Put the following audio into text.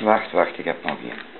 Wacht, wacht, ik heb nog één.